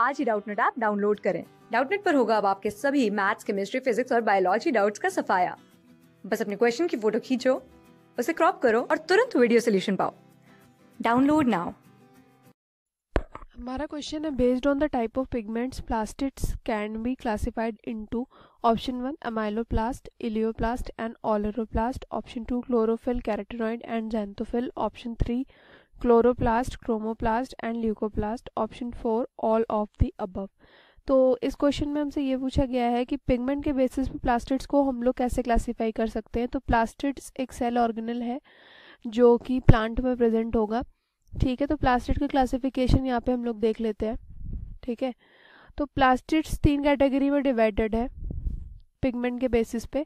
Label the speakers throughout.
Speaker 1: आज ही Doubtnut app download करें। डाउटनेट पर होगा अब आपके सभी मैथ्स केमिस्ट्री फिजिक्स और बायोलॉजी डाउट्स का सफाया। बस अपने क्वेश्चन की फ़ोटो खींचो, उसे क्रॉप करो और तुरंत वीडियो सोल्यूशन पाओ। डाउनलोड नाउ
Speaker 2: हमारा क्वेश्चन है based on the type of pigments plastids can be classified into option one amyloplast elaioplast and aleuroplast option two chlorophyll carotenoid and xanthophyll option three chloroplast chromoplast and leucoplast option four all of the above तो इस question में हमसे ये पूछा गया है कि pigment के बेसिस पे प्लास्टिड्स को हम लोग कैसे क्लासीफाई कर सकते हैं? तो प्लास्टिड्स एक सेल ऑर्गेनल है, जो कि प्लांट में प्रेजेंट होगा। ठीक है तो प्लास्टिड का क्लासिफिकेशन यहाँ पे हम लोग देख लेते हैं। ठीक है तो प्लास्टिड्स तीन कैटेगरी में डिवाइडेड है पिगमेंट के बेसिस पे।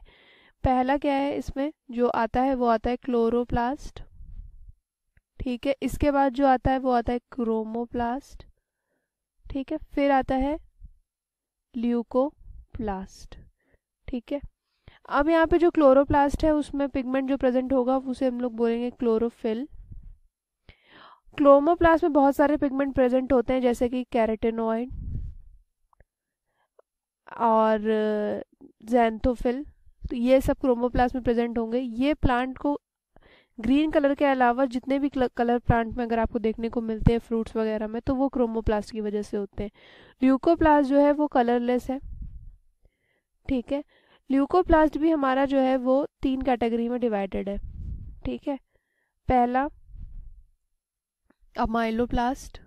Speaker 2: पहला क्या है इसमें? जो आता है वो आता है क्लोरोप्लास्ट ठीक है, इसके बाद जो आता है वो आता है क्रोमोप्लास्ट, ठीक है, फिर आता है ल्यूकोप्लास्ट, ठीक है। अब यहाँ पे जो क्लोरोप्लास्ट है, उसमें पिगमेंट जो प्रेजेंट होगा, उसे हम लोग बोलेंगे क्लोरोफिल। क्लोमोप्लास्ट में बहुत सारे पिगमेंट प्रेजेंट होते हैं, जैसे कि कैरेटेनॉइड और जैंथोफिल तो ये सब क्रोमोप्लास्ट में प्रेजेंट होंगे। ये प्लांट को ग्रीन कलर के अलावा जितने भी कलर प्लांट में अगर आपको देखने को मिलते हैं फ्रूट्स वगैरह में तो वो क्रोमोप्लास्ट की वजह से होते हैं। ल्यूकोप्लास्ट जो है वो कलरलेस है। ठीक है? ल्यूकोप्लास्ट भी हमारा जो है वो तीन कैटेगरी में डिवाइडेड है। ठीक है? पहला अमाइलोप्लास्ट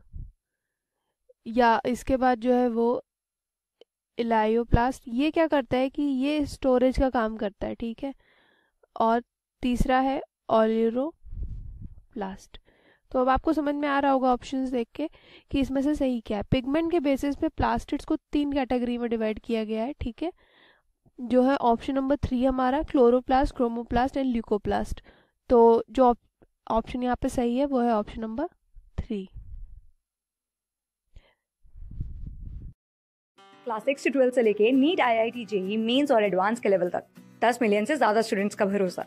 Speaker 2: या इसके बाद जो है वो इलायोप्लास्ट ये क्या करता है कि ये स्टोरेज का काम करता है, ठीक है? और तीसरा है ऑलिरोप्लास्ट। तो अब आपको समझ में आ रहा होगा ऑप्शंस देख के कि इसमें से सही क्या है। पिगमेंट के बेसिस पे प्लास्टिड्स को तीन कैटेगरी में डिवाइड किया गया है, ठीक है? जो है ऑप्शन नंबर थ्री हमारा क्लोरोप्लास्ट क्रोमोप्लास्ट एंड ल्यूकोप्लास्ट तो जो ऑप्शन यहाँ पे सही है, वो है option number three
Speaker 1: class six से ट्वेल्थ से लेके NEET I I T JEE mains और एडवांस के लेवल तक। दस मिलियन से ज़्यादा स्टूडेंट्स का भरोसा।